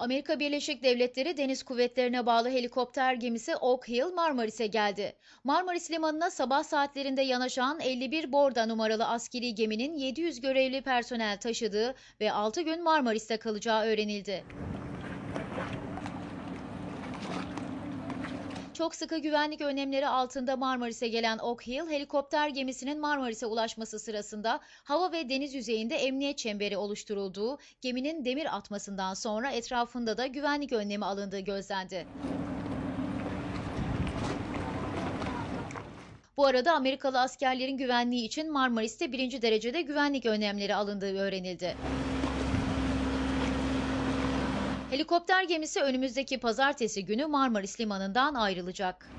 Amerika Birleşik Devletleri Deniz Kuvvetlerine bağlı helikopter gemisi Oak Hill Marmaris'e geldi. Marmaris Limanı'na sabah saatlerinde yanaşan 51 Borda numaralı askeri geminin 700 görevli personel taşıdığı ve 6 gün Marmaris'te kalacağı öğrenildi. Çok sıkı güvenlik önlemleri altında Marmaris'e gelen Oak Hill, helikopter gemisinin Marmaris'e ulaşması sırasında hava ve deniz yüzeyinde emniyet çemberi oluşturulduğu, geminin demir atmasından sonra etrafında da güvenlik önlemi alındığı gözlendi. Bu arada Amerikalı askerlerin güvenliği için Marmaris'te birinci derecede güvenlik önlemleri alındığı öğrenildi. Helikopter gemisi önümüzdeki pazartesi günü Marmaris Limanı'ndan ayrılacak.